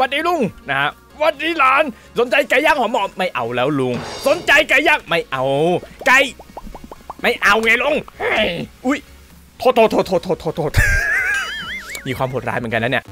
วัดดีลุงนะฮะวัดดีหลาน สนใจไก่ย่างหอมหอมไม่เอาแล้วลุง สนใจไก่ย่างไม่เอา ไก่ไม่เอาไงลุงอุ้ยโทษโทษโทษโทษโทษโทษมีความโหดร้ายเหมือนกันนะเนี่ย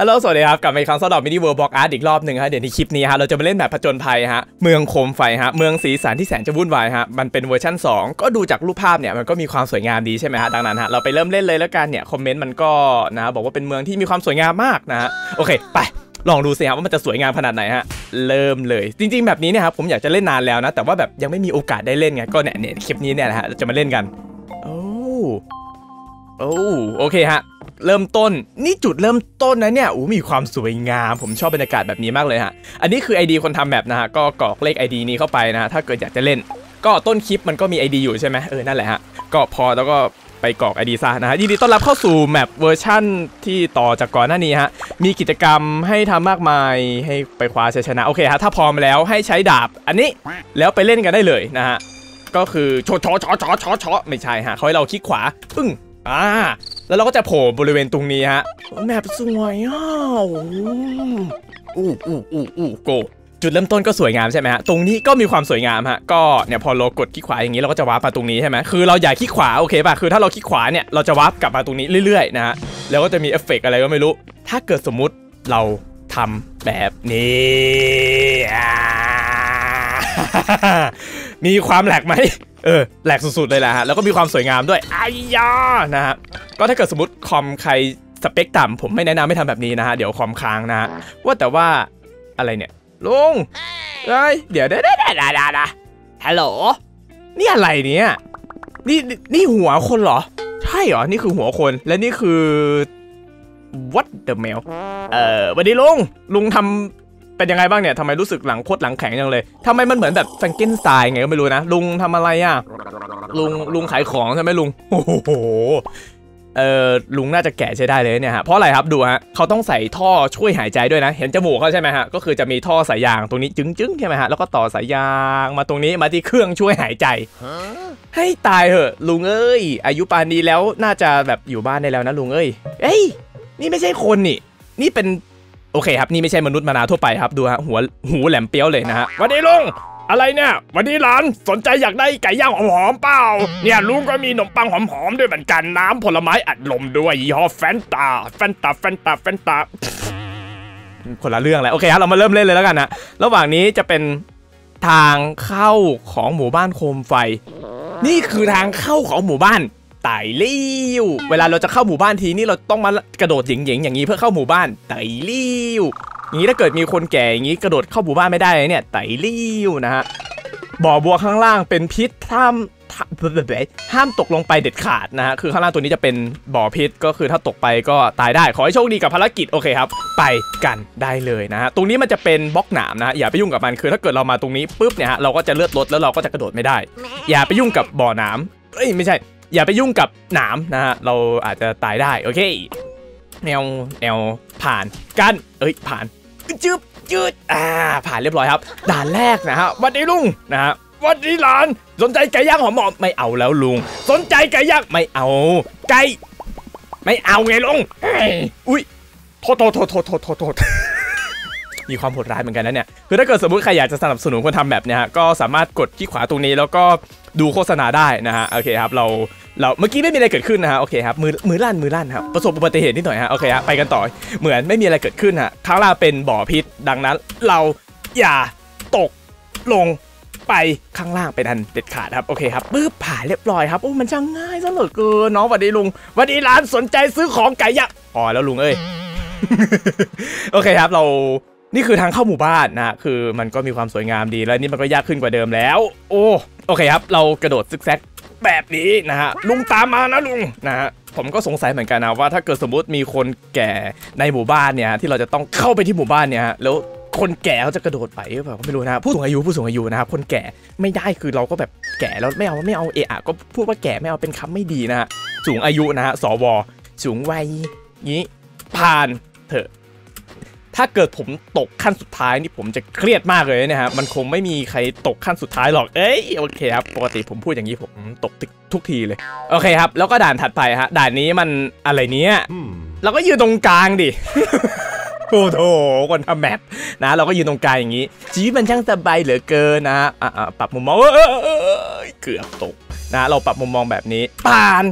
ฮัลโหลสวัสดีครับ กลับมาอีกครั้งสำหรับ Mini World Block Art อีกรอบหนึ่งฮะเดี๋ยวในคลิปนี้ฮะเราจะมาเล่นแบบผจญภัยฮะเมืองโคมไฟฮะเมืองสีสันที่แสนจะวุ่นวายฮะมันเป็นเวอร์ชั่น 2 ก็ดูจากรูปภาพเนี่ยมันก็มีความสวยงามดีใช่ไหมฮะดังนั้นฮะเราไปเริ่มเล่นเลยแล้วกันเนี่ยคอมเมนต์มันก็นะบอกว่าเป็นเมืองที่มีความสวยงามมากนะฮะโอเคไปลองดูสิครับว่ามันจะสวยงามขนาดไหนฮะ เริ่มเลย จริง ๆ แบบนี้เนี่ยครับผมอยากจะเล่นนานแล้วนะ แต่ว่าแบบยังไม่มีโอกาสได้เล่นไงก็เนี่ยเนี่ยคลิปนี้เนี่ยนะฮะจะมาเล่นกัน โอ้โอ้โอเคฮะ เริ่มต้น นี่จุดเริ่มต้นนะเนี่ยอู้มีความสวยงาม ผมชอบบรรยากาศแบบนี้มากเลยฮะ อันนี้คือ ID คนทำแบบนะฮะ ก็กรอกเลข ID นี้เข้าไปนะฮะ ถ้าเกิดอยากจะเล่น ก็ต้นคลิปมันก็มี ID อยู่ใช่ไหมเออ นั่นแหละฮะ ก็พอแล้วก็ไปกรอก ID ซะนะฮะยินดีต้อนรับเข้าสู่ map เวอร์ชั่นที่ต่อจากก่อนหน้านี้ฮะ มีกิจกรรมให้ทำมากมายให้ไปคว้าชัยชนะ โอเคฮะ ถ้าพร้อมแล้วให้ใช้ดาบ อันนี้ แล้วไปเล่นกันได้เลยนะฮะ ก็คือโชชอชอชอชอชอไม่ใช่ฮะเขาให้เราคลิกขวา ปึ้ง อ่า แล้วเราก็จะโผล่บริเวณตรงนี้ฮะ map สวยอะอู้อู้อู้อู้โกจุดเริ่มต้นก็สวยงามใช่ไหมฮะ ตรงนี้ก็มีความสวยงามฮะ ก็เนี่ยพอเรากดคลิกขวาอย่างนี้เราก็จะ warp มาตรงนี้ใช่ไหมคือเราอยากคลิกขวาโอเคป่ะ คือถ้าเราคลิกขวาเนี่ยเราจะ warp กลับมาตรงนี้เรื่อยๆนะฮะ แล้วก็จะมีเอฟเฟกอะไรก็ไม่รู้ ถ้าเกิดสมมุติเราทำแบบนี้ มีความแหลกไหม เออแหลกสุดๆเลยแหละฮะแล้วก็มีความสวยงามด้วยอายานะฮะก็ถ้าเกิดสมมติคอมใครสเปคต่ำผมไม่แนะนำให้ทำแบบนี้นะฮะเดี๋ยวคอมค้างนะฮะว่าแต่ว่าอะไรเนี่ยลุงเฮ้ยเดี๋ยวเดี๋ยวเดี๋ยวเดี๋ยวเดี๋ยวเดี๋ยวฮัลโหลนี่อะไรเนี่ยนี่นี่หัวคนเหรอ ใช่เหรอ นี่คือหัวคนและนี่คือ what the mail เอ่อสวัสดีลุงลุงทำ เป็นยังไงบ้างเนี่ยทำไมรู้สึกหลังโคตรหลังแข็งจังเลยทำไมมันเหมือนแบบแฟงเกนสไตน์ไงก็ไม่รู้นะ ลุงทำอะไรอะ ลุงลุงขายของใช่ไหมลุง โอ้โหเออลุงน่าจะแก่ใช้ได้เลยเนี่ยฮะเพราะอะไรครับดูฮะเขาต้องใส่ท่อช่วยหายใจด้วยนะ เห็นจมูกเขาใช่ไหมฮะก็คือจะมีท่อสายยางตรงนี้จึ้งๆใช่ไหมฮะแล้วก็ต่อสายยางมาตรงนี้มาที่เครื่องช่วยหายใจ ให้ตายเหอะ ลุงเอ้ย อายุปานนี้แล้วน่าจะแบบอยู่บ้านได้แล้วนะลุงเอ้ย เอ้ย นี่ไม่ใช่คนนี่ นี่เป็น โอเคครับนี่ไม่ใช่มนุษย์มนาทั่วไปครับดูฮะหัวหูแหลมเปี้ยวเลยนะฮะวันนี้ลุงอะไรเนี่ย วันนี้หลานสนใจอยากได้ไก่ย่างหอมๆเปล่า เนี่ยลุงก็มีขนมปังหอมๆด้วยเหมือนกันน้ำผลไม้อัดลมด้วยยี่ห้อแฟนตาแฟนตาแฟนตาแฟนตาคนละเรื่องแล้วโอเคครับเรามาเริ่มเล่นเลยแล้วกันนะระหว่างนี้จะเป็นทางเข้าของหมู่บ้านโคมไฟ นี่คือทางเข้าของหมู่บ้าน ไต่ลิ้วเวลาเราจะเข้าหมู่บ้านทีนี่เราต้องมากระโดดหยิงๆอย่างนี้เพื่อเข้าหมู่บ้านไต่ลิ้วอย่างนี้ถ้าเกิดมีคนแก่อย่างนี้กระโดดเข้าหมู่บ้านไม่ได้เนี่ยไต่ลิ้วนะฮะบ่อบัวข้างล่างเป็นพิษห้ามห้ามตกลงไปเด็ดขาดนะฮะคือข้างล่างตัวนี้จะเป็นบ่อพิษก็คือถ้าตกไปก็ตายได้ขอให้โชคดีกับภารกิจโอเคครับ ไปกันได้เลยนะฮะตรงนี้มันจะเป็นบล็อกหนามนะฮะอย่าไปยุ่งกับมันคือถ้าเกิดเรามาตรงนี้ปุ๊บเนี่ยฮะเราก็จะเลือดลดแล้วเราก็จะกระโดดไม่ได้ อย่าไปยุ่งกับบ่อน้ำเอ้ยไม่ใช่ อย่าไปยุ่งกับหนามนะฮะ เราอาจจะตายได้ โอเค แนวแนวผ่านกัน เอ้ย ผ่านจืบจืดอ่า ผ่านเรียบร้อยครับ ด่านแรกนะฮะวันดีลุงนะฮะวันดีหลาน สนใจไก่ย่างหอมๆไม่เอาแล้วลุง สนใจไก่ย่างไม่เอา ไก่ ไม่เอาไงลุงอุ้ยโทษโทษโทษโทษโทษโทษ มีความโหดร้ายเหมือนกันนะเนี่ยคือถ้าเกิดสมมติใครอยากจะสนับสนุนคนทำแบบเนี้ยฮะก็สามารถกดที่ขวาตรงนี้แล้วก็ดูโฆษณาได้นะฮะโอเคครับเราเราเมื่อกี้ไม่มีอะไรเกิดขึ้นนะฮะโอเคครับมือมือลั่นมือลั่นครับประสบอุบัติเหตุนิดหน่อยฮะโอเคฮะไปกันต่อเหมือนไม่มีอะไรเกิดขึ้นฮะข้างล่างเป็นบ่อพิษดังนั้น เราอย่าตกลงไปข้างล่างเป็นอันเด็ดขาดครับโอเคครับปึ๊บผ่านเรียบร้อยครับโอ้มันช่างง่ายซะเหลือเกินเนาะสวัสดีลุงสวัสดีร้านสนใจซื้อของไก่ย่างพอแล้วลุงเอ้ยโอเคครับเรา นี่คือทางเข้าหมู่บ้านนะคือมันก็มีความสวยงามดีแล้วนี่มันก็ยากขึ้นกว่าเดิมแล้ว โอ้โอเคครับ เรากระโดดซิกแซกแบบนี้นะฮะลุงตามมานะลุงนะฮะผมก็สงสัยเหมือนกันนะว่าถ้าเกิดสมมติมีคนแก่ในหมู่บ้านเนี่ยที่เราจะต้องเข้าไปที่หมู่บ้านเนี่ยแล้วคนแก่เขาจะกระโดดไปหรือเปล่าไม่รู้นะผู้สูงอายุผู้สูงอายุนะครับคนแก่ไม่ได้คือเราก็แบบแก่แล้วไม่เอาไม่เอาเอะอะก็พูดว่าแก่ไม่เอาเป็นคำไม่ดีนะฮะสูงอายุนะฮะสว สูงวัยนี้ผ่านเถอะ ถ้าเกิดผมตกขั้นสุดท้ายนี่ผมจะเครียดมากเลยนะฮะ มันคงไม่มีใครตกขั้นสุดท้ายหรอก เอ้ยโอเคครับ ปกติผมพูดอย่างนี้ผมตกทุกทีเลย โอเคครับ แล้วก็ด่านถัดไปฮะ ด่านนี้มันอะไรเนี้ยเราก็ยืนตรงกลางดิโอ้โหคนทำแมปนะ เราก็ยืนตรงกลางอย่างนี้ ชีวิตมันช่างสบายเหลือเกินนะอะอะปรับมุมมองเกือบตกนะ เราปรับมุมมองแบบนี้ปาน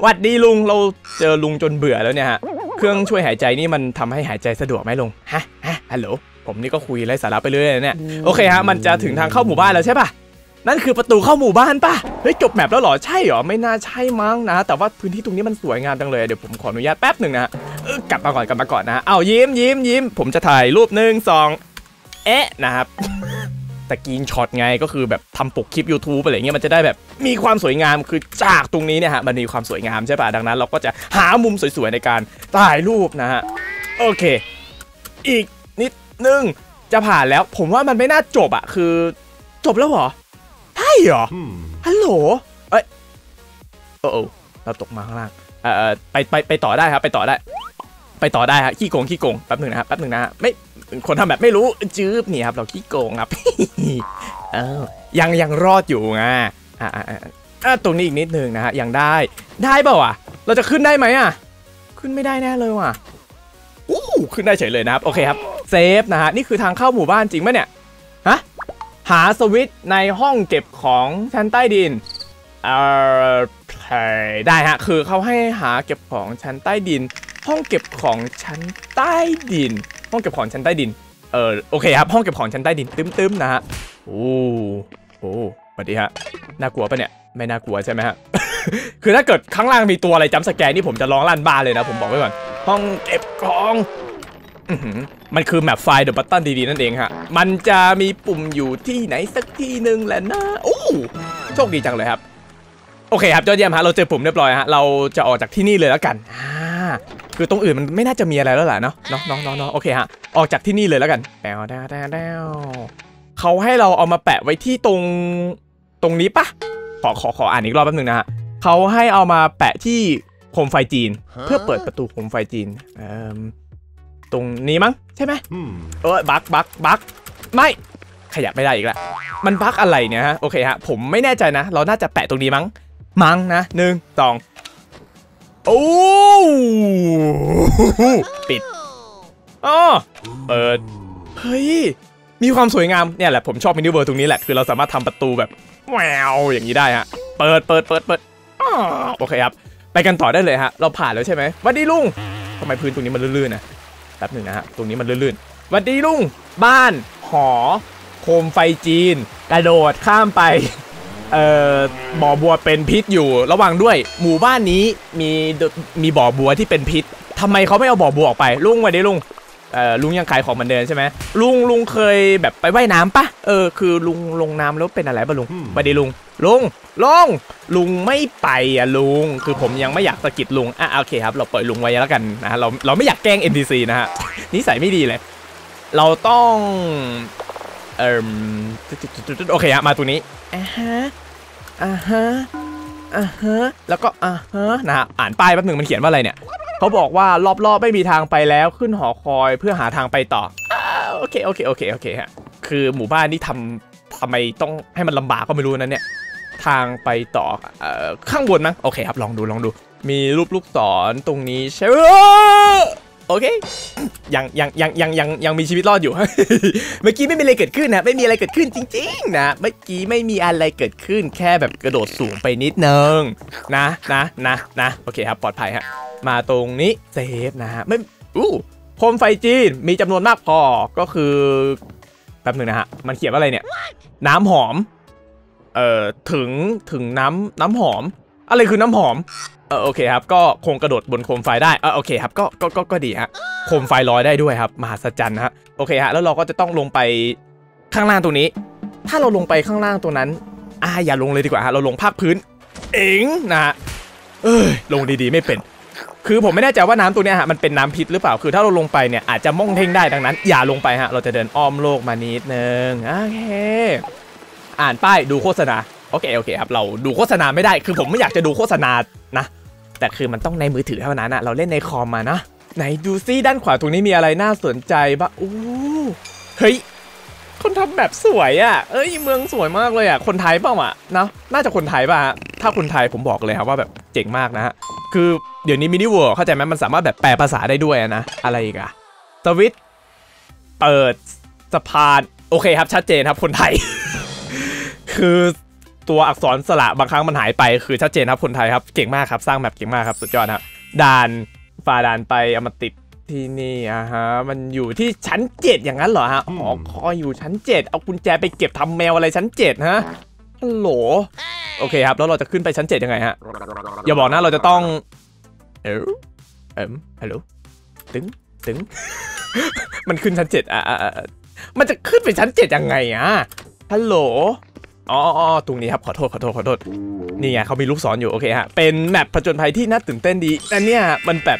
หวัดดีลุงเราเจอลุงจนเบื่อแล้วเนี่ยฮะ เครื่องช่วยหายใจนี่มันทำให้หายใจสะดวกไหมลุงฮะฮะฮัลโหลผมนี่ก็คุยไร้สาระไปเรื่อยๆนะเนี่ยโอเคฮะมันจะถึงทางเข้าหมู่บ้านแล้วใช่ปะนั่นคือประตูเข้าหมู่บ้านปะเฮ้ยจบแมปแล้วเหรอใช่เหรอไม่น่าใช่มั้งนะ แต่ว่าพื้นที่ตรงนี้มันสวยงามจังเลยเดี๋ยวผมขออนุญาตแป๊บหนึ่งนะฮะเออกลับมาก่อนกลับมาก่อนนะเอายิ้มยิ้มยิ้มผมจะถ่ายรูปหนึ่งสองเอ๊ะนะครับ ตะกีนช็อตไงก็คือแบบทำปกคลิป YouTube อะไรเงี้ยมันจะได้แบบมีความสวยงามคือจากตรงนี้เนี่ยฮะมันมีความสวยงามใช่ป่ะดังนั้น เราก็จะหามุมสวยๆในการถ่ายรูปนะฮะโอเค อีกนิดนึงจะผ่านแล้วผมว่ามันไม่น่าจบอะคือ จบแล้วเหรอใช่เหรอฮัลโหลเอ้ยโอ้โอ้เราตกมาข้างล่างเอ่อไปไปไปต่อได้ครับ ไปต่อได้ ไปต่อได้ครับขี้โกงขี้โกงแป๊บหนึ่งนะครับแป๊บหนึ่งนะฮะไม่ คนทำแบบไม่รู้จื๊บนี่ครับ เราขี้โกงครับเออยังยังรอดอยู่ไงอ่าอ่าตรงนี้อีกนิดนึงนะฮะยังได้ได้เปล่าวะเราจะขึ้นได้ไหมอะ ขึ้นไม่ได้แน่เลยว่ะอู้ขึ้นได้เฉยเลยนะครับ โอเคครับเซฟนะฮะนี่คือทางเข้าหมู่บ้านจริงปะเนี่ยฮะหาสวิตช์ในห้องเก็บของชั้นใต้ดินเออได้ฮะคือเขาให้หาเก็บของชั้นใต้ดิน ห้องเก็บของชั้นใต้ดิน ห้องเก็บของชั้นใต้ดิน เออโอเคครับ ห้องเก็บของชั้นใต้ดินตึ้มๆนะฮะ โอ้โอ้สวัสดีฮะ น่ากลัวปะเนี่ย ไม่น่ากลัวใช่ไหมฮะ คือถ้าเกิดข้างล่างมีตัวอะไร jumpscare นี่ผมจะร้องลั่นบ้านเลยนะ ผมบอกไว้ก่อน ห้องเก็บของมันคือ map Find the Button ดีๆนั่นเองฮะ มันจะมีปุ่มอยู่ที่ไหนสักที่หนึ่งแหละนะ โอ้โชคดีจังเลยครับ โอเคครับยอดเยี่ยมฮะ เราเจอปุ่มเรียบร้อยฮะ เราจะออกจากที่นี่เลยแล้วกัน คือตรงอื่นมันไม่น่าจะมีอะไรแล้วแหละเนาะเนาะเนาะเนาะเนาะโอเคฮะออกจากที่นี่เลยแล้วกันแดวแดวแดวแดวเขาให้เราเอามาแปะไว้ที่ตรงตรงนี้ปะขอขอขออ่านอีกรอบแป๊บนึงนะฮะเขาให้เอามาแปะที่โคมไฟจีน เพื่อเปิดประตูโคมไฟจีนเอิ่มตรงนี้มั้งใช่ไหม Hmm. เออบักบักบักไม่ขยับไม่ได้อีกแล้วมันบักอะไรเนี่ยฮะโอเคฮะผมไม่แน่ใจนะ เราน่าจะแปะตรงนี้มั้งมั้งนะหนึ่งสอง โอ้ปิดอ๋อเปิด เฮ้ย มีความสวยงาม เนี่ยแหละผมชอบมินิเวิร์ตรงนี้แหละ คือเราสามารถทำประตูแบบแววอย่างนี้ได้ฮะ เปิดเปิดเปิดเปิดอ๋อโอเคครับ ไปกันต่อได้เลยฮะ เราผ่านแล้วใช่ไหมหวัสดีลุงทำไมพื้นตรงนี้มันลื่นๆนะแป๊บหนึ่งนะฮะ ตรงนี้มันลื่นๆหวัดดีลุง บ้าน หอ โคมไฟจีน กระโดดข้ามไป เอ่อบ่อบัวเป็นพิษอยู่ระวังด้วย หมู่บ้านนี้มีมีบ่อบัวที่เป็นพิษทำไมเขาไม่เอาบ่อบัวออกไปลุงหวัดดีลุงเอ่อลุงยังขายของเหมือนเดิมใช่ไหมลุงลุงเคยแบบไปว่ายน้ำปะเออคือลุงลงน้ำแล้วเป็นอะไรปะลุงอืมหวัดดีลุงลุงลุงลุงไม่ไปอะลุง คือผมยังไม่อยากสะกิดลุงอะโอเคครับ เราปล่อยลุงไว้แล้วกันนะฮะเราเราไม่อยากแกล้ง NPC นะฮะนิสัยไม่ดีเลย เราต้อง เอ่มโอเคฮะมาตัวนี้อ่าฮะอ่าฮะอ่าฮะแล้วก็อ่าฮะนะฮะอ่านป้ายแป๊บหนึ่งมันเขียนว่าอะไรเนี่ยเขาบอกว่ารอบๆไม่มีทางไปแล้วขึ้นหอคอยเพื่อหาทางไปต่ออ่าโอเคโอเคโอเคโอเคฮะคือหมู่บ้านนี่ทำทำไมต้องให้มันลำบากก็ไม่รู้นะเนี่ยทางไปต่อเอ่อข้างบนมั้งโอเคครับลองดูลองดู มีรูปลูกศรตรงนี้ใช่ไหม โอเคยังยังยังยังยังยังมีชีวิตรอดอยู่ เมื่อกี้ไม่มีอะไรเกิดขึ้นนะ ไม่มีอะไรเกิดขึ้นจริง ๆ นะ เมื่อกี้ไม่มีอะไรเกิดขึ้นแค่แบบกระโดดสูงไปนิดนึงนะนะนะนะโอเคครับปลอดภัยฮะมาตรงนี้เซฟนะฮะไม่อู้โคมไฟจีนมีจำนวนมากพอก็คือแป๊บหนึงนะฮะมันเขียนว่าอะไรเนี่ย น้ำหอมเอ่อถึงถึงน้ำน้ำหอม อะไรคือน้ำหอม เออโอเคครับก็คงกระโดดบนโคมไฟได้เออโอเคครับก็ก็ก็ก็ดีฮะโคมไฟลอยได้ด้วยครับมหัศจรรย์ฮะโอเคฮะแล้วเราก็จะต้องลงไปข้างล่างตรงนี้ ถ้าเราลงไปข้างล่างตรงนั้นอ่าอย่าลงเลยดีกว่าฮะเราลงภาคพื้น เองนะฮะเอ้ยลงดีๆไม่เป็น คือผมไม่แน่ใจว่าน้ำตัวนี้ฮะมันเป็นน้ำพิษหรือเปล่าคือถ้าเราลงไปเนี่ยอาจจะม่งเท่งได้ดังนั้น อย่าลงไปฮะเราจะเดินอ้อมโลกมานิดนึงโอเคอ่านป้ายดูโฆษณาโอเคโอเคครับเราดูโฆษณาไม่ได้คือผมไม่อยากจะดูโฆษณา นะ แต่คือมันต้องในมือถือเท่านั้นอะเราเล่นในคอมอะนะ ไหนดูซิด้านขวาตรงนี้มีอะไรน่าสนใจบ้างอู้เฮ้ยคนทำ map สวยอะ เอ้ยเมืองสวยมากเลยอะ่ะ คนไทยเปล่าอะนะ น่าจะคนไทยป่ะฮะ ถ้าคนไทยผมบอกเลยครับว่าแบบเจ๋งมากนะฮะ คือเดี๋ยวนี้ Mini World เข้าใจไหมมันสามารถแบบแปลภาษาได้ด้วยนะ อะไรอีกอะสวิตเปิดสะพาน โอเคครับชัดเจนครับคนไทย คือ ตัวอักษรสระบางครั้งมันหายไปคือชัดเจนครับคนไทยครับเก่งมากครับสร้างแบบเก่งมากครับสุดยอดครับด่านฝ่าด่านไปเอามาติดที่นี่อะฮะมันอยู่ที่ชั้นเจ็ดอย่างนั้นเหรอฮะอ๋อคอยอยู่ชั้นเจ็ดเอากุญแจไปเก็บทำแมวอะไรชั้นเจ็ดฮะฮัลโหลโอเคครับแล้วเราจะขึ้นไปชั้นเจ็ดยังไงฮะอย่าบอกนะเราจะต้องเออเอ็มฮัลโหลตึงตึงมันขึ้นชั้นเจ็ดอะอะอะอะมันจะขึ้นไปชั้นเจ็ดยังไงอะฮัลโหล อ๋อตรงนี้ครับขอโทษขอโทษขอโทษนี่ไงเขามีลูกศรออยู่โอเคฮะเป็นแมปผจญภัยที่น่าตื่นเต้นดีอันเนี้ยมันแบบ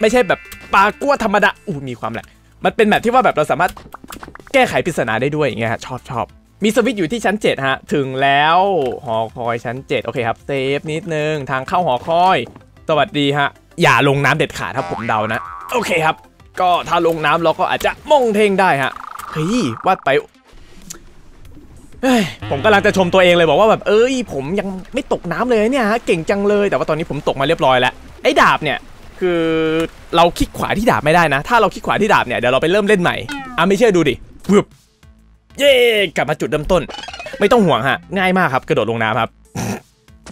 ไม่ใช่แบบปลากั้วธรรมดาอู้มีความแหลกมันเป็นแมปที่ว่าแบบเราสามารถแก้ไขปริศนาได้ด้วยอย่างเงี้ยฮะชอบชอบมีสวิตช์อยู่ที่ชั้น 7 ฮะ ถึงแล้วหอคอยชั้น 7 โอเคครับเซฟนิดนึง ทางเข้าหอคอย สวัสดีฮะ อย่าลงน้ำเด็ดขาดถ้าผมเดานะ โอเคครับ ก็ถ้าลงน้ำเราก็อาจจะมองเทงได้ฮะ เฮ้ย วาดไป ผมกำลังจะชมตัวเองเลยบอกว่าแบบเอ้ยผมยังไม่ตกน้ำเลยเนี่ยฮะเก่งจังเลยแต่ว่าตอนนี้ผมตกมาเรียบร้อยแล้วไอ้ดาบเนี่ยคือเราคลิกขวาที่ดาบไม่ได้นะ ถ้าเราคลิกขวาที่ดาบเนี่ยเดี๋ยวเราไปเริ่มเล่นใหม่อะไม่เชื่อดูดิวึบเย่กลับมาจุดเริ่มต้น ไม่ต้องห่วงฮะง่ายมากครับ กระโดดลงน้ำครับ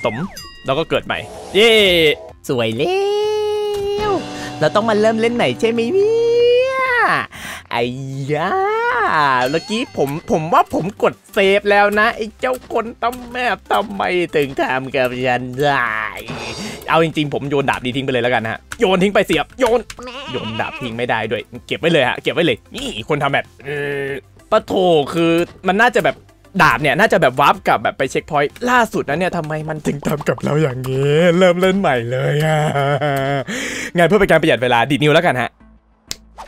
ตมแล้วก็เกิดใหม่ เย่สวยแล้วเราต้องมาเริ่มเล่นใหม่ใช่ไหมเนี่ย ไอ้ยาเมื่อกี้ผมผมว่าผมกดเซฟแล้วนะไอ้เจ้าคนทำ map ทำไมถึงทำกับฉันได้เอาจริงๆผมโยนดาบนี้ทิ้งไปเลยแล้วกันฮะโยนทิ้งไปเสียบโยนโยนดาบทิ้งไม่ได้ด้วย เก็บไว้เลยฮะเก็บไว้เลยนี่คนทำ map ปัดโถ่คือมันน่าจะแบบดาบเนี่ยน่าจะแบบ warp กลับแบบไป checkpoint ล่าสุดนะเนี่ยทำไมมันถึงทำกับเราอย่างนี้ เริ่มเล่นใหม่เลยอะงั้นเพื่อเป็นการประหยัดเวลาดีดนิ้วแล้วกันฮะ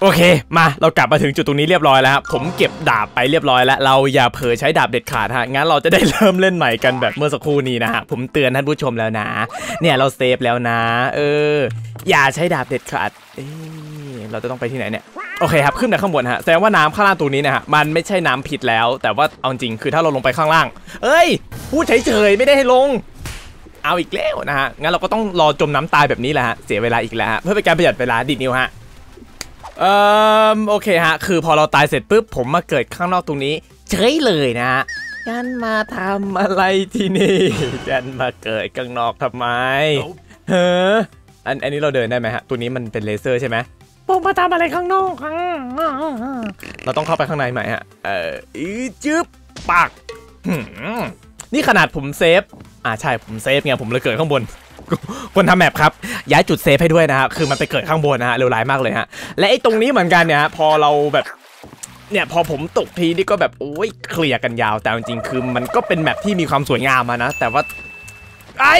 โอเค มาเรากลับมาถึงจุดตรงนี้เรียบร้อยแล้วครับผมเก็บดาบไปเรียบร้อยแล้วเราอย่าเผลอใช้ดาบเด็ดขาดฮะงั้นเราจะได้เริ่มเล่นใหม่กันแบบเมื่อสักครู่นี้นะฮะผมเตือนท่านผู้ชมแล้วนะ เนี่ยเราเซฟแล้วนะ เออ อย่าใช้ดาบเด็ดขาดเอ้ยเราจะต้องไปที่ไหนเนี่ยโอเคครับขึ้นไปข้างบนฮะแสดงว่าน้ำข้างล่างตรงนี้นะฮะมันไม่ใช่น้ำผิดแล้ว แต่ว่าเอาจริงคือถ้าเราลงไปข้างล่าง เอ้ยพูดเฉยๆไม่ได้ให้ลงเอาอีกแล้วนะฮะงั้นเราก็ต้องรอจมน้ำตายแบบนี้แหละฮะเสียเวลาอีกแล้วฮะเพื่อเป็นการประหยัดเวลาดิดนิวฮะ เอ่อโอเคฮะ คือพอเราตายเสร็จปุ๊บผมมาเกิดข้างนอกตรงนี้เฉยเลยนะฮะฉันมาทำอะไรที่นี่ฉันมาเกิดข้างนอกทำไมเฮ้ออันอันนี้เราเดินได้ไหมฮะ ตัวนี้มันเป็นเลเซอร์ใช่ไหมผมมาทำอะไรข้างนอกอะเราต้องเข้าไปข้างในไหมฮะ เอ่ออีจึ๊บปักหืมนี่ขนาดผมเซฟ อ่าใช่ผมเซฟไงผมเลยเกิดข้างบน คนทำ map ครับ ย้ายจุดเซฟให้ด้วยนะครับคือมันไปเกิดข้างบนนะฮะเลวร้ายมากเลยฮะ และไอ้ตรงนี้เหมือนกันเนี่ยพอเราแบบเนี่ยพอผมตกทีนี่ก็แบบโอ้ยเคลียร์กันยาวแต่จริงๆคือมันก็เป็นแมปที่มีความสวยงามอะนะ แต่ว่าไอ้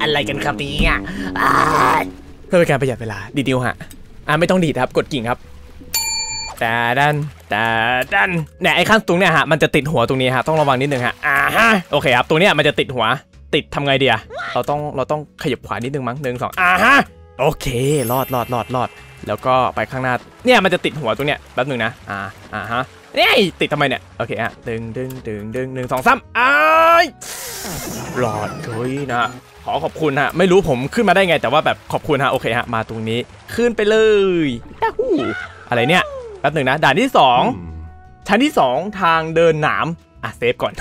อะไรกันครับเนี่ยอ้ายเพื่อเป็นการประหยัดเวลาดีดิวฮะอ่าไม่ต้องดีดครับกดกิ่งครับแต่ดันแต่ดันเนี่ยไอ้ขั้นตรงเนี่ยฮะมันจะติดหัวตรงนี้ฮะต้องระวังนิดนึงฮะอ่าฮะโอเคครับตรงเนี้ยมันจะติดหัว ติดทำไงดีอะเราต้องเราต้องขยับขวานิดนึงมั้งหนึ่งสองอ่าฮะโอเครอดรอดรอดรอดแล้วก็ไปข้างหน้าเนี่ยมันจะติดหัวตรงเนี้ยแป๊บหนึงนะอ่าอ่าฮะเนี่ยติดทำไมเนี่ยโอเคฮะดึงดึงดึงดึงหนึ่งสองสามอ้ายรอดเฮ้ยนะขอขอบคุณฮะไม่รู้ผมขึ้นมาได้ไงแต่ว่าแบบขอบคุณฮะโอเคฮะมาตรงนี้ขึ้นไปเลยยาฮูอะไรเนี่ยแป๊บหนึ่งนะด่านที่สองชั้นที่ 2 ทางเดินหนาม อะเซฟก่อน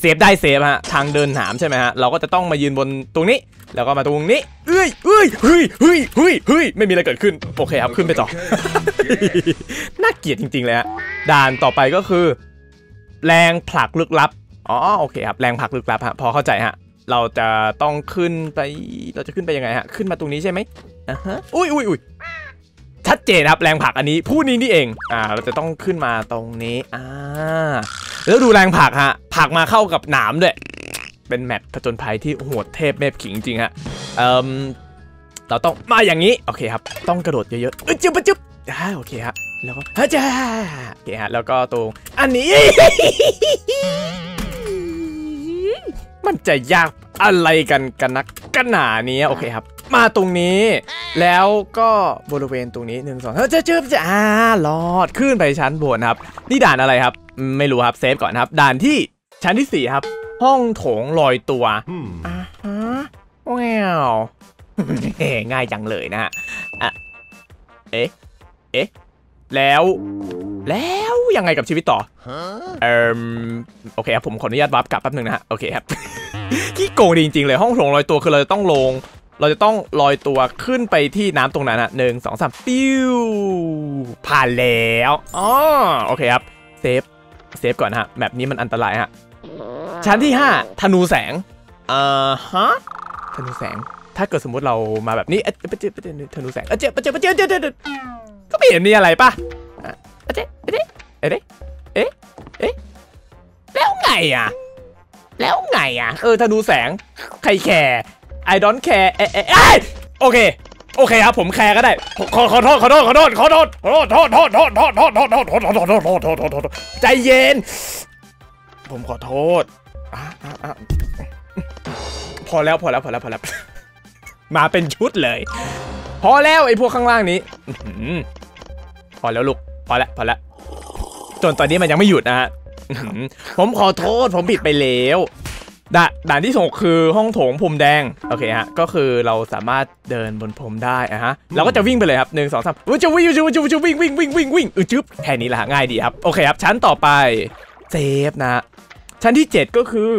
เซฟได้เซฟฮะ ทางเดินหามใช่ไหมฮะ เราก็จะต้องมายืนบนตรงนี้ แล้วก็มาตรงนี้ เอ้ยเอ้ยเฮ้ยเฮ้ยเฮ้ยเฮ้ยไม่มีอะไรเกิดขึ้น โอเคครับ ขึ้นไปต่อ น่าเกลียดจริงๆเลยฮะ ด่านต่อไปก็คือ แรงผลักลึกลับ อ๋อ โอเคครับ แรงผลักลึกลับฮะ พอเข้าใจฮะ เราจะต้องขึ้นไป เราจะขึ้นไปยังไงฮะ ขึ้นมาตรงนี้ใช่ไหมอะฮะ อุ้ยอุ้ยอุ้ย ชัดเจนครับแรงผลักอันนี้ผู้นี้นี่เองอ่าเราจะต้องขึ้นมาตรงนี้อ่าแล้วดูแรงผลักฮะผลักมาเข้ากับหนามด้วยเป็นแมปผจญภัยที่โหดเทพเมพขิงจริงฮะเอ่มเราต้องมาอย่างนี้โอเคครับต้องกระโดดเยอะๆเอ้ยจึ๊บจึ๊บอ่าโอเคฮะแล้วก็ฮะจ้าโอเคฮะแล้วก็ตรงอันนี้ มันจะยากอะไรกันกันนักกันหนานี้โอเคครับ มาตรงนี้ แล้วก็บริเวณตรงนี้หนึ่งสองเฮ้ยเจ๊เจ๊จะอ่ารอดขึ้นไปชั้นบนครับ นี่ด่านอะไรครับอืมไม่รู้ครับเซฟก่อนครับ ด่านที่ชั้นที่สี่ครับ ห้องโถงลอยตัว Hmm. อ่าฮะว้าวง่ายจังเลยนะฮะอะเอ๊ะเอ๊ะแล้วแล้วยังไงกับชีวิตต่อ Huh? เอ่มโอเคครับผมขออนุญาตวับกลับแป๊บนึงนะฮะโอเคครับขี้โกงดีจริงๆเลยห้องโถงลอยตัวคือเราจะต้องลง เราจะต้องลอยตัวขึ้นไปที่น้ำตรงนั้นฮะหนึ่งสองสามปิ้วผ่านแล้วอ๋อโอเคครับเซฟเซฟก่อนฮะแบบนี้มันอันตรายฮะชั้นที่ 5 ธนูแสงอ่าฮะธนูแสง ถ้าเกิดสมมุติเรามาแบบนี้เอ๊ะเจ๊เจ๊ธนูแสงเอ๊ะเจ๊เจ๊เจ๊เจ๊เจ๊เจ๊ก็ไม่เห็นมีอะไรป่ะอะเจ๊เจ๊เอ๊ะเอ๊ะเอ๊ะแล้วไงอะแล้วไงอะเออธนูแสงใครแคร์ I don't care เอ๊ะเอ๊ะเอ้ยโอเค โอเคครับผมแคร์ก็ได้ ขอขอโทษขอโทษขอโทษขอโทษขอโทษโทษโทษโทษโทษโทษโทษโทษโทษโทษโทษโทษโทษโทษใจเย็น ผมขอโทษพอแล้วพอแล้วพอแล้วพอแล้ว มาเป็นชุดเลย พอแล้วไอ้พวกข้างล่างนี้พอแล้วลูก พอแล้วพอแล้วจนตอนนี้มันยังไม่หยุดนะฮะผมขอโทษผมผิดไปแล้ว ด่านด่านที่สองคือห้องโถงพรมแดงโอเคฮะก็คือเราสามารถเดินบนพรมได้อะฮะเราก็จะวิ่งไปเลยครับหนึ่งสองสามอุ๊ยจะวิ่งจะวิ่งจะวิ่งจะวิ่งวิ่งวิ่งวิ่งวิ่งอือจึ๊บแค่นี้แหละฮะง่ายดีครับโอเคครับชั้นต่อไปเซฟนะ ชั้นที่ 7 ก็คือ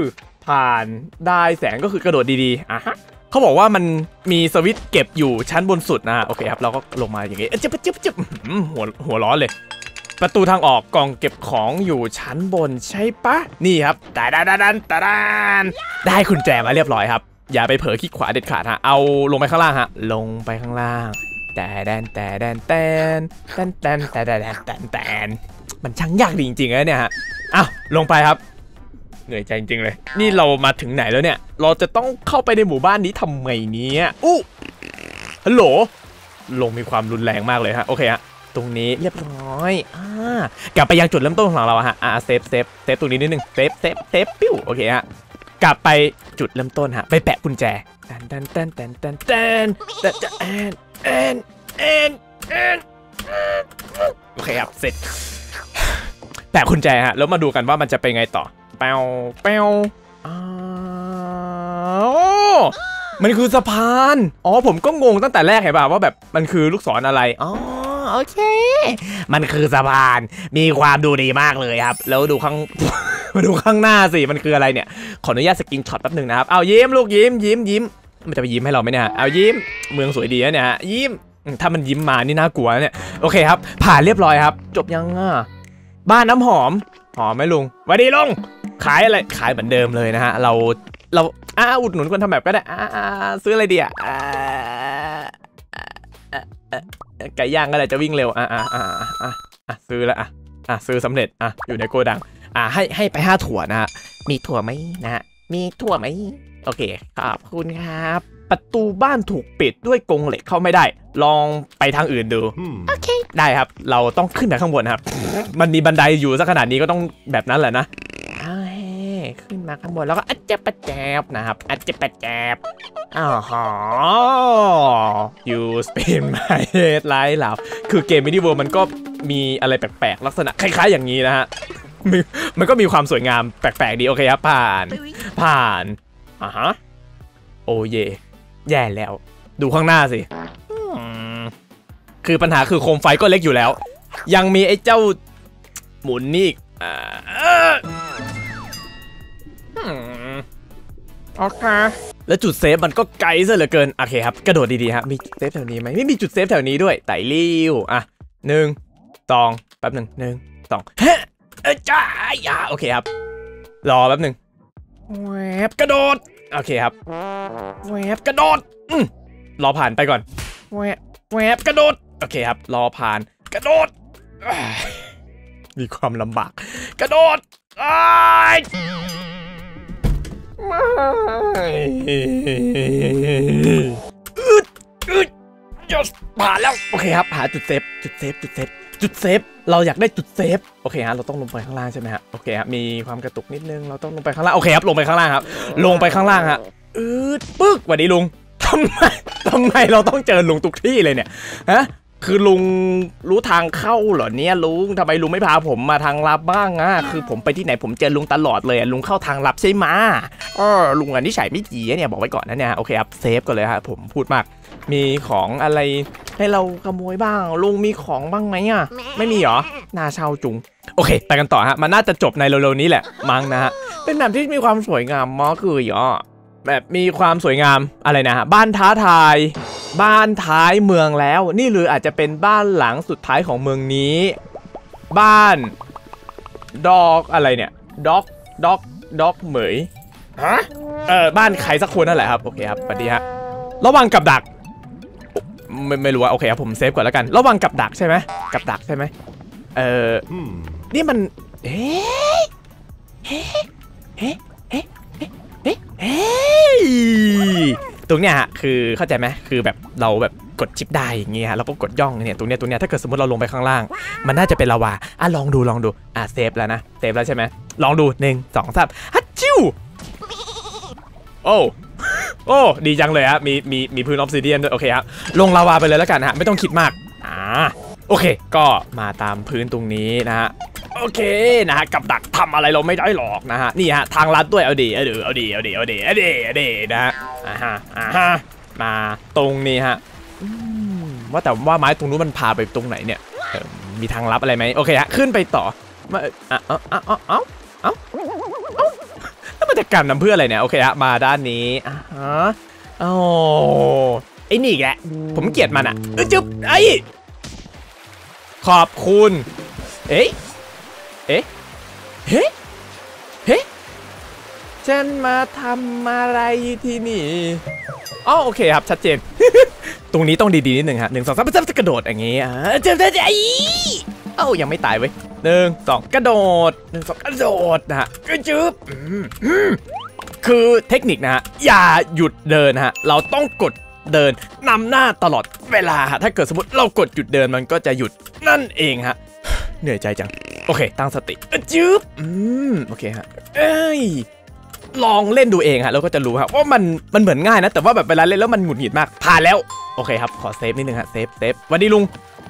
ผ่านได้แสงก็คือกระโดดดีๆอะฮะเขาบอกว่ามันมีสวิตช์เก็บอยู่ชั้นบนสุดนะโอเคครับเราก็ลงมาอย่างงี้เอ้ยจิ๊บจิ๊บจิ๊บอื้อหือหัวหัวร้อนเลย ประตูทางออกกล่องเก็บของอยู่ชั้นบนใช่ปะนี่ครับตาดาดาดันตาดานได้กุญแจมาเรียบร้อยครับ อย่าไปเผลอคลิกขวาเด็ดขาดฮะเอาลงไปข้างล่างฮะลงไปข้างล่างแต่แดนแต่แดนแตนแตนแตนแต่แดนแตนแตนมันช่างยากดีจริงๆนะเนี่ยฮะอ้าวลงไปครับ เหนื่อยใจจริงเลย นี่เรามาถึงไหนแล้วเนี่ย เราจะต้องเข้าไปในหมู่บ้านนี้ทำไมเนี่ยอู้ฮัลโหลลงมีความรุนแรงมากเลยฮะโอเคฮะ ตรงนี้เรียบร้อยอ่ากลับไปยังจุดเริ่มต้นของเราอะฮะอ่าเซฟเซฟเซฟตรงนี้นิดนึงเซฟเซฟเซฟปิ้วโอเคฮะกลับไปจุดเริ่มต้นฮะไปแปะกุญแจแตนแตนแตนแตนแตนแตนแตนแอนแอนแอนแอนโอเคครับเสร็จแปะกุญแจฮะแล้วมาดูกันว่ามันจะเป็นไงต่อแปวแปวอ้าวมันคือสะพาน อ๋อผมก็งงตั้งแต่แรกเห็นป่ะว่าแบบมันคือลูกศรอะไร อ๋อ โอเค มันคือสะพานมีความดูดีมากเลยครับ แล้วดูข้างมาดูข้างหน้าสิมันคืออะไรเนี่ย ขออนุญาตสกินช็อตแป๊บหนึ่งนะครับเอายิ้มลูกยิ้มยิ้มยิ้มมันจะไปยิ้มให้เราไหมเนี่ยเอายิ้มเมืองสวยดีนะเนี่ยยิ้มถ้ามันยิ้มมานี่น่ากลัวเนี่ยโอเคครับ ผ่านเรียบร้อยครับ จบยังอะบ้านน้ำหอมหอมไหมลุงวัสดีลุงขายอะไรขายเหมือนเดิมเลยนะฮะเราเราอ่าอุดหนุนคนทำแบบก็ได้อ่าซื้ออะไรดีอะอ่าอ่าอ่าอ่า ไก่ย่างก็ได้จะวิ่งเร็ว อ่าอ่าอ่าอ่าอะซื้อแล้วอะอะซื้อสำเร็จอะอยู่ในโกดัง อะให้ให้ไปห้าถั่วนะฮะมีถั่วไหมนะฮะมีถั่วไหมโอเคขอบคุณครับ ประตูบ้านถูกปิดด้วยกรงเหล็กเข้าไม่ได้ ลองไปทางอื่นดู Hmm. ได้ครับ เราต้องขึ้นไปข้างบนครับ มันมีบันไดอยู่สักขนาดนี้ก็ต้องแบบนั้นแหละนะเอาเฮ้ ขึ้นมาข้างบนแล้วก็อัจเจบปะแจบนะครับอัจเจบปะแจบอ้าวหอ you spin my head right round คือเกม Mini World มันก็มีอะไรแปลกๆ ลักษณะคล้ายๆอย่างนี้นะฮะมันมันก็มีความสวยงามแปลกๆดีโอเคครับผ่าน ผ่านอ่าฮะโอเยแย่แล้ว ดูข้างหน้าสิอืมคือปัญหาคือโคมไฟก็เล็กอยู่แล้ว ยังมีไอ้เจ้าหมุนนี่อีกอ่า โอเคแล้วจุดเซฟมันก็ไกลซะเหลือเกิน โอเคครับ กระโดดดีๆครับมีจุดเซฟแถวนี้ไหมไม่มีจุดเซฟแถวนี้ด้วยไต่ริ้วอะหนึ่งสองแป๊บหนึ่งหนึ่งสองเฮ้ยเอ้ยจ้าอย่าโอเคครับ รอแป๊บหนึ่งแวบกระโดด โอเคครับแวบกระโดดอืมรอผ่านไปก่อนแวบแวบกระโดด โอเคครับ รอผ่านกระโดดอ้ายมีความลำบาก กระโดดอ้าย ไม่อึดอึดยศผ่านแล้ว โอเคครับ หาจุดเซฟ จุดเซฟ จุดเซฟ จุดเซฟ เราอยากได้จุดเซฟ โอเคฮะ เราต้องลงไปข้างล่างใช่ไหมฮะ โอเคครับมีความกระตุกนิดนึง เราต้องลงไปข้างล่าง โอเคครับ ลงไปข้างล่างครับ ลงไปข้างล่างฮะอืดปึ๊กสวัสดีลุงทำไมทำไมเราต้องเจอลุงทุกที่เลยเนี่ย ฮะ คือลุงรู้ทางเข้าเหรอเนี่ยลุงทำไมลุงไม่พาผมมาทางลับบ้างอะคือผมไปที่ไหนผมเจอลุงตลอดเลยอะลุงเข้าทางลับใช่ไหมะเออลุงอันนี้นิสัยไม่ดีเนี่ยบอกไว้ก่อนนะเนี่ยโอเคครับเซฟก่อนเลยครับผมพูดมาก มีของอะไรให้เราขโมยบ้าง ลุงมีของบ้างไหมอะไม่มีเหรอน่าเช่าจุง โอเคไปกันต่อฮะมันน่าจะจบในเร็วๆนี้แหละมั้งนะฮะเป็นแบบที่มีความสวยงามมากคืออ๋อ แบบมีความสวยงามอะไรนะฮะบ้านท้าทาย บ้านท้ายเมืองแล้ว นี่หรืออาจจะเป็นบ้านหลังสุดท้ายของเมืองนี้ บ้านดอกอะไรเนี่ยด็อกด็อกด็อกเหมยฮะเออบ้านใครสักคนนั่นแหละครับโอเคครับสวัสดีฮะระวังกับดักไม่ไม่รู้ว่าโอเคครับผมเซฟก่อนแล้วกัน ระวังกับดักใช่ไหมกับดักใช่ไหมเออ Hmm. นี่มันเอ๊ะเอ๊ะเอ๊ ตรงเนี้ยฮะคือเข้าใจไหมคือแบบเราแบบกดชิปได้อย่างเงี้ยแล้วก็กดย่องเนี่ยตรงเนี้ยตรงเนี้ยถ้าเกิดสมมติเราลงไปข้างล่าง มันน่าจะเป็นลาวาอะลองดูลองดูอะเซฟแล้วนะเซฟแล้วใช่ไหมลองดูหนึ่งสองสามฮัตชิวโอ้โอ้ดีจังเลยฮะมีมีมีพื้น obsidian ด้วยโอเคครับลงลาวาไปเลยแล้วกันฮะไม่ต้องคิดมากอ่าโอเค ก็มาตามพื้นตรงนี้นะฮะ โอเคนะฮะกับดักทำอะไรเราไม่ได้หรอกนะฮะนี่ฮะทางลัดด้วยเอาดีเอาดีเอาดีเอาดีเอาดีเอาดีเอาดีนะฮะอ่าฮะอ่าฮะมาตรงนี้ฮะว่าแต่ว่าไม้ตรงนู้นมันพาไปตรงไหนเนี่ยมีทางลับอะไรไหมโอเคฮะขึ้นไปต่อมาอะเอ้าเอ้าเอ้าเอ้าเอ้าเอ้าแล้วมันจะกันน้ำเพื่ออะไรเนี่ยโอเคฮะมาด้านนี้อ่าฮะโอ้ไอ้นี่อีกแหละผมเกลียดมันอะเอ้ยจุ๊บไอ้ขอบคุณ เอ๊ะ เอ๊ะ เฮ้เฮ้ฉันมาทำอะไรที่นี่อ๋อโอเคครับ ชัดเจน ตรงนี้ต้องดีๆนิดหนึ่งฮะหนึ่งสองสามจะกระโดดอย่างงี้อ่าเจ็บใจไอ้เอ้ายังไม่ตายเว้ยหนึ่งสองกระโดดหนึ่งสองกระโดดนะฮะจึบอืมอืมคือเทคนิคนะฮะอย่าหยุดเดินฮะเราต้องกดเดินนำหน้าตลอดเวลาฮะถ้าเกิดสมมติเรากดหยุดเดินมันก็จะหยุดนั่นเองฮะเหนื่อยใจจัง โอเค ตั้งสติอะจึ๊บอืมโอเคฮะเอ้ยลองเล่นดูเองฮะแล้วก็จะรู้ฮะว่ามันมันเหมือนง่ายนะ แต่ว่าแบบเวลาเล่นแล้วมันหงุดหงิดมากผ่านแล้ว โอเคครับ ขอเซฟนิดนึงฮะเซฟเซฟหวัดดีลุง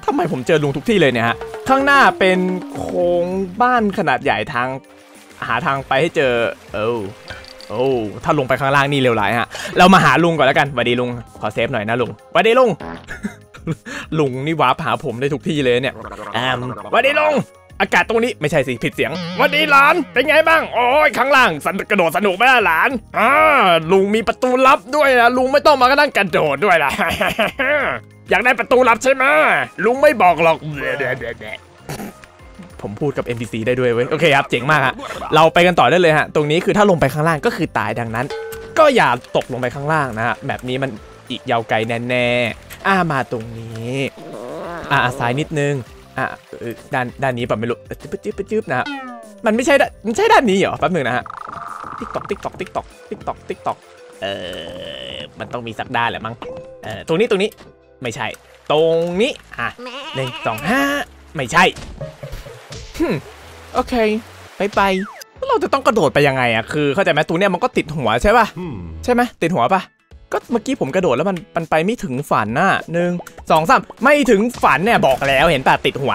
ทำไมผมเจอลุงทุกที่เลยเนี่ยฮะข้างหน้าเป็นโค้งบ้านขนาดใหญ่ทาง หาทางไปให้เจอเออโอ้ถ้าลงไปข้างล่างนี่เลวร้ายฮะเรามาหาลุงก่อนแล้วกันหวัดดีลุงขอเซฟหน่อยนะลุงหวัดดีลุงลุงนี่ warp หาผมได้ทุกที่เลยเนี่ยแอมวัสดีลุง อากาศตรงนี้ไม่ใช่สิผิดเสียงวัสดีหลานเป็นไงบ้างโอ้ยข้างล่างสันกระโดดสนุกไหมล่ะหลานอ่าลุงมีประตูลับด้วยนะลุงไม่ต้องมาก็นั่งกระโดดด้วยล่ะอยากได้ประตูลับใช่ไหมลุงไม่บอกหรอกผมพูดกับ NPC ได้ด้วยเว้ยโอเคครับเจ๋งมากฮะเราไปกันต่อได้เลยฮะตรงนี้คือถ้าลงไปข้างล่างก็คือตายดังนั้น ก็อย่าตกลงไปข้างล่างนะฮะแบบนี้มันอีกยาวไกลแน่ๆอ่ามาตรงนี้อ่าซ้ายนิดนึง อ่าเออด้านด้านนี้ป่ะไม่รู้เออจิ๊บจิ๊บจิ๊บนะฮะมันไม่ใช่ด้านมันใช่ด้านนี้เหรอแป๊บหนึงนะฮะติ๊กตอกติ๊กตอกติ๊กตอกติ๊กตอกติ๊กตอกเออมันต้องมีสักด้านแหละมั้งเออตรงนี้ตรงนี้ไม่ใช่ ตรงนี้อะหนึ่งสองห้าไม่ใช่ฮึมโอเคไปไปแล้วเราจะต้องกระโดดไปยังไงอะคือเข้าใจไหมตัวเนี้ยมันก็ติดหัวใช่ป่ะ Hmm. ใช่ไหมติดหัวป่ะ ก็เมื่อกี้ผมกระโดดแล้วมันมันไปไม่ถึงฝันน่ะหนึ่งสองสามไม่ถึงฝันเนี่ยบอกแล้วเห็นป่ะติดหัว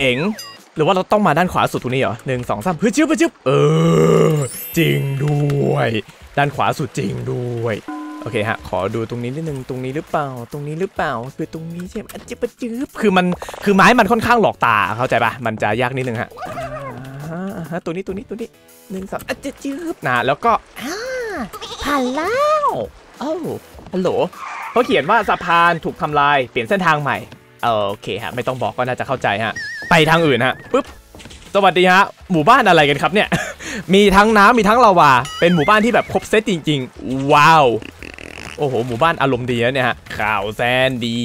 เอ๋งหรือว่าเราต้องมาด้านขวาสุดตรงนี้เหรอหนึ่งสองสามฮึจึ๊บฮึจึ๊บเออ จริงด้วย ด้านขวาสุดจริงด้วย โอเคฮะ ขอดูตรงนี้นิดนึง ตรงนี้หรือเปล่า ตรงนี้หรือเปล่า คือตรงนี้ใช่ไหมจิ๊บอจิ๊บคือมัน คือไม้มันค่อนข้างหลอกตา เข้าใจปะมันจะยากนิดนึงฮะอ่าฮะตัวนี้ตัวนี้ตัวนี้หนึ่งสองจิ๊บจิ๊บนะ แล้วก็อ่า ผ่านแล้วโอ้าฮัลโหลเขาเขียนว่าสะพานถูกทำลายเปลี่ยนเส้นทางใหม่โอเคฮะไม่ต้องบอกก็น่าจะเข้าใจฮะ ไปทางอื่นฮะปึ๊บสวัสดีฮะหมู่บ้านอะไรกันครับเนี่ย มีทั้งน้ำมีทั้งลาวา เป็นหมู่บ้านที่แบบครบเซตจริง ๆ ว้าว โอ้โห หมู่บ้านอารมณ์ดีนะเนี่ยฮะข่าวแซนดี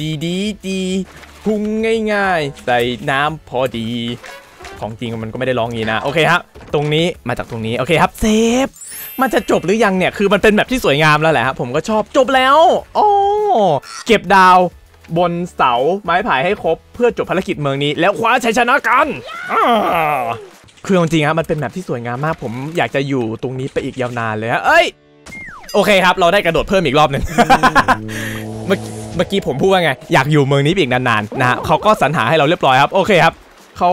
ดีดีดีพุงง่าย ๆ ใส่น้ำพอดี ของจริงมันก็ไม่ได้ร้องงี้นะ โอเคครับ ตรงนี้มาจากตรงนี้ โอเคครับ เซฟ มันจะจบหรือยังเนี่ย คือมันเป็นแบบที่สวยงามแล้วแหละครับผมก็ชอบจบแล้วโอ้เก็บดาวบนเสาไม้ไผ่ให้ครบเพื่อจบภารกิจเมืองนี้ แล้วคว้าชัยชนะกันอ่าคือเอาจริงๆครับมันเป็นแบบที่สวยงามมาก ผมอยากจะอยู่ตรงนี้ไปอีกยาวนานเลยฮะเอ้ย โอเคครับ เราได้กระโดดเพิ่มอีกรอบหนึ่งเมื่อเมื่อกี้ผมพูดว่าไง อยากอยู่เมืองนี้ไปอีกนานๆนะฮะเขาก็สรรหาให้เราเรียบร้อยครับ โอเคครับเขา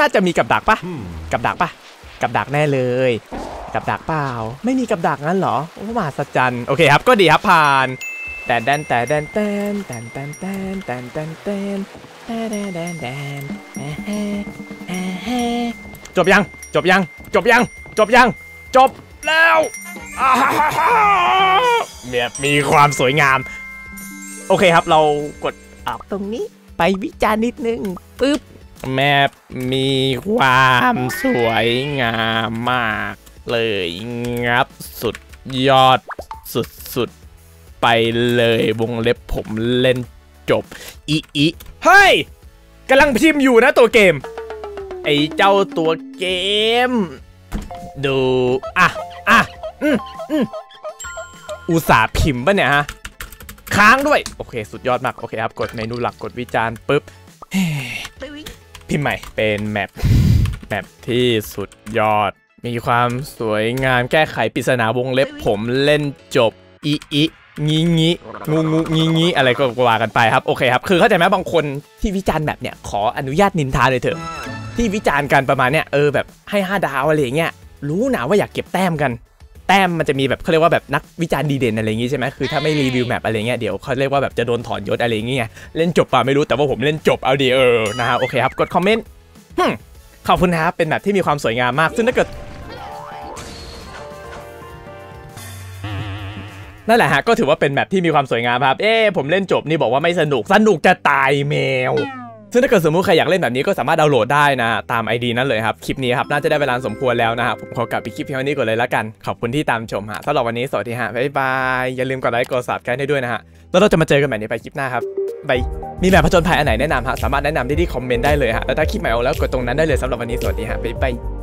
น่าจะมีกับดักปะกับดักปะ กับดักแน่เลย กับดักเปล่า ไม่มีกับดักงั้นเหรอโอ้มาสัจจันโอเคครับก็ดีครับผ่านแต่แดนแต่แดนแตนแต่แดนแต่แดนแต่แดนแต่แดนแดนแดนจบยังจบยังจบยังจบยังจบแล้วเนี่ยมีความสวยงาม โอเคครับเรากดอัพตรงนี้ไปวิจารณ์นิดนึงปึ๊บ แมปมีความสวยงามมากเลยงับสุดยอดสุดๆ ไปเลยวงเล็บผมเล่นจบอีอีเฮ้ยกำลังพิมพ์อยู่นะตัวเกม ไอ้เจ้าตัวเกม ดู อะ อะ อืมอืมอุตส่าห์พิมพ์ปะเนี่ยฮะ ค้างด้วย โอเค สุดยอดมาก โอเคครับ กดเมนูหลักกดวิจารณ์ปุ๊บ พิมพ์ใหม่เป็นแมปแมปที่สุดยอด มีความสวยงามแก้ไขปริศนาวงเล็บผมเล่นจบอีอีงี้งี้งูงูงี้งี้อะไรก็ว่ากันไปครับโอเคครับ คือเข้าใจไหมบางคนที่วิจารณ์แบบเนี้ยขออนุญาตนินทาเลยเถอะที่วิจารณ์กันประมาณเนี้ยเออแบบให้ 5 ดาวอะไรอย่างเงี้ยรู้นะว่าอยากเก็บแต้มกัน แต้มมันจะมีแบบเขาเรียกว่าแบบนักวิจารณ์ดีเด่นอะไรอย่างงี้ใช่ไหมคือถ้าไม่รีวิวแมปอะไรเงี้ยเดี๋ยวเขาเรียกว่าแบบจะโดนถอนยศอะไรอย่างเงี้ยเล่นจบป่ะไม่รู้แต่ว่าผมเล่นจบเอาดีเออนะฮะโอเคครับกดคอมเมนต์ขอบคุณนะครับเป็นแบบที่มีความสวยงามมาก ซึ่งถ้าเกิดนั่นแหละฮะก็ถือว่าเป็นแบบที่มีความสวยงามครับ เอ๊ผมเล่นจบนี่บอกว่าไม่สนุกสนุกจะตายแมว ซึ่งถ้าเกิดสมมติใครอยากเล่นแบบนี้ก็สามารถดาวน์โหลดได้นะตาม ID นั้นเลยครับ คลิปนี้ครับน่าจะได้เวลาสมควรแล้วนะครับผมขอกลับไปคลิปเพียงเท่านี้ก่อนเลยละกัน ขอบคุณที่ตามชมฮะสำหรับวันนี้สวัสดีฮะบ๊ายบายอย่าลืมกดไลค์กด subscribe ให้ด้วยนะฮะแล้วเราจะมาเจอกันใหม่ในไปคลิปหน้าครับบายมีแบบผจญภัยอันไหนแนะนำฮะสามารถแนะนำได้ที่คอมเมนต์ได้เลยฮะแล้วถ้าคลิปใหม่ออกแล้วกดตรงนั้นได้เลยสำหรับวันนี้สวัสดีฮะบ๊ายบาย